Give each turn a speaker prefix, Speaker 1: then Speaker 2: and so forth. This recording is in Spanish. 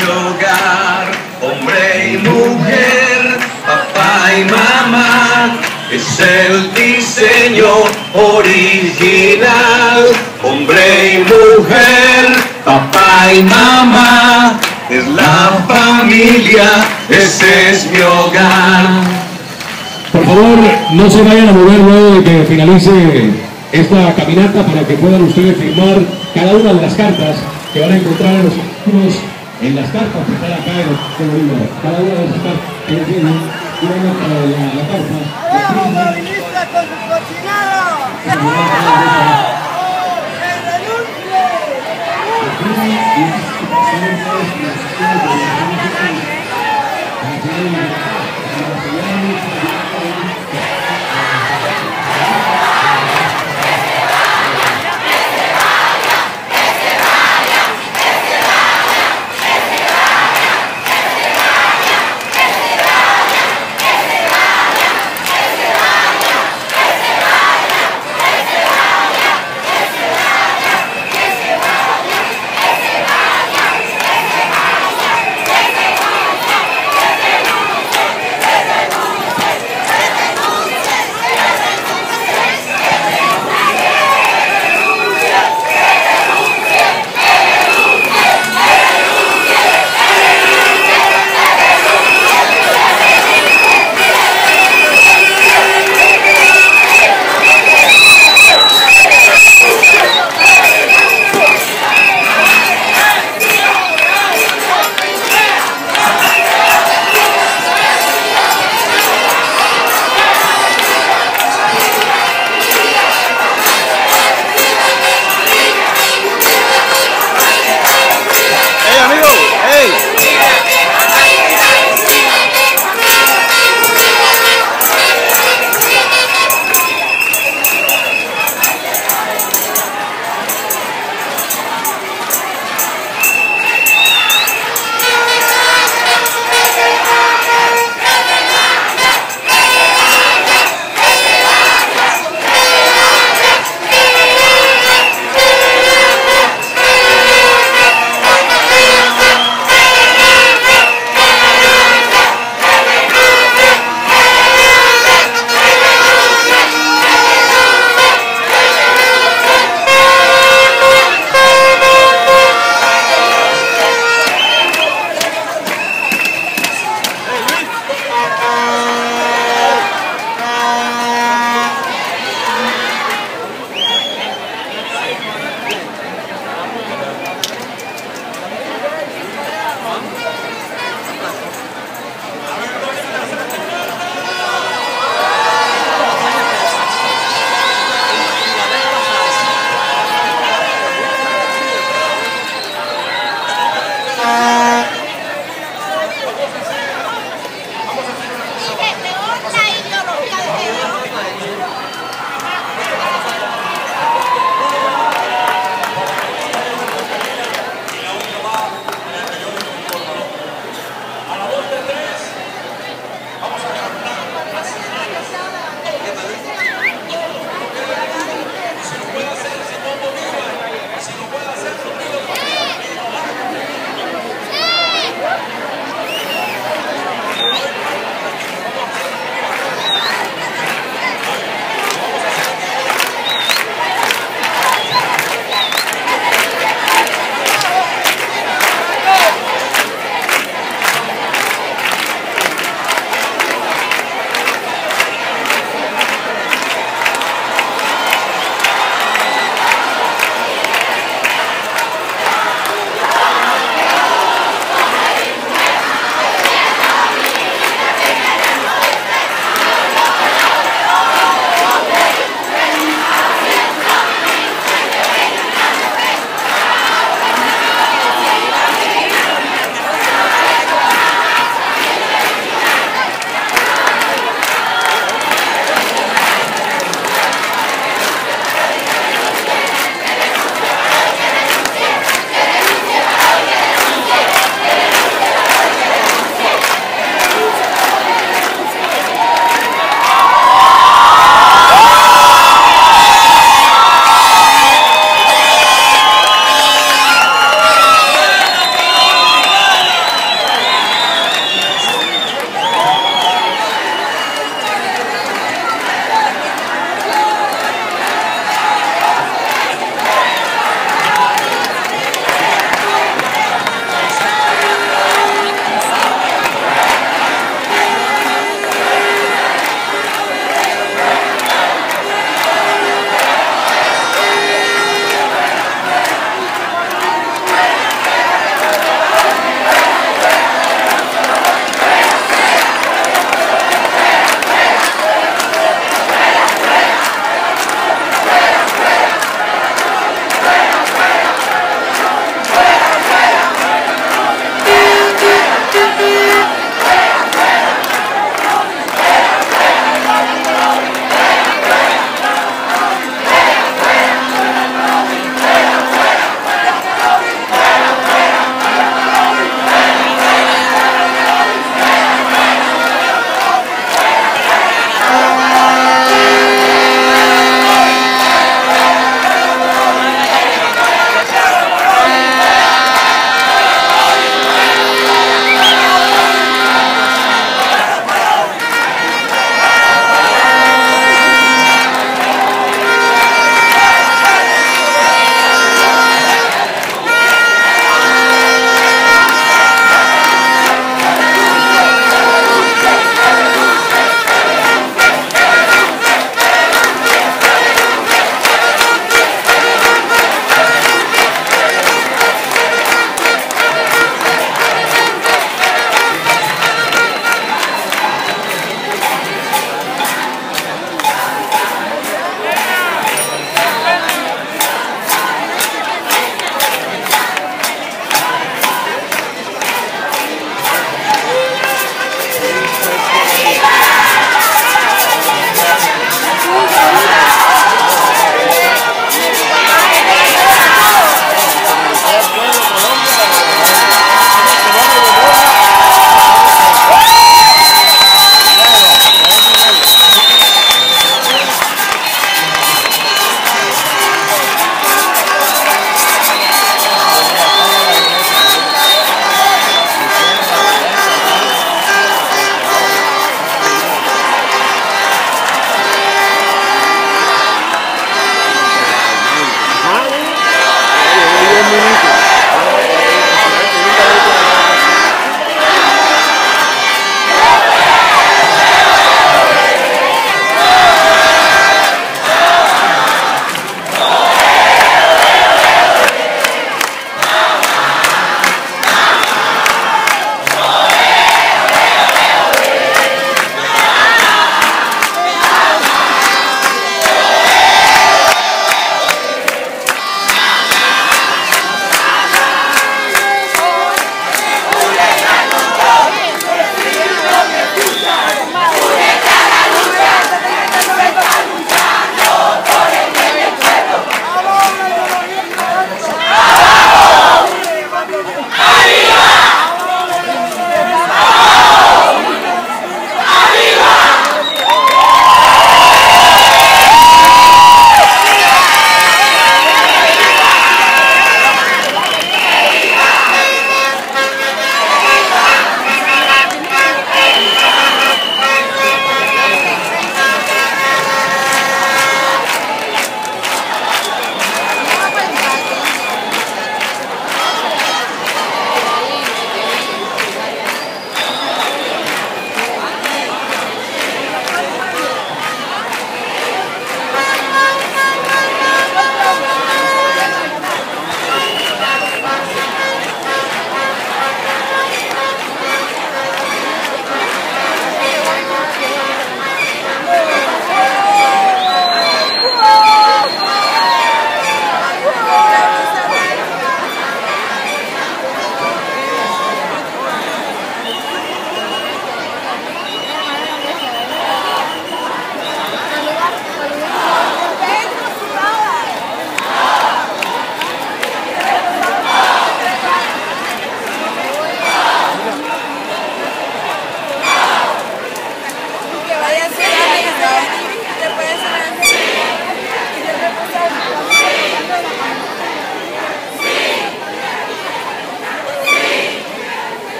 Speaker 1: mi hogar. Hombre y mujer, papá y mamá, es el diseño original. Hombre y mujer, papá y mamá, es la familia, ese es mi hogar.
Speaker 2: Por favor, no se vayan a mover luego de que finalice esta caminata para que puedan ustedes firmar cada una de las cartas que van a encontrar en los artículos, en las carpas que están acá en el Bolívar. Cada una de esas carpas que tienen una para la, la carpa.
Speaker 3: ¡Vamos, movilista con su cochinado!
Speaker 4: ¡Que
Speaker 5: renuncie!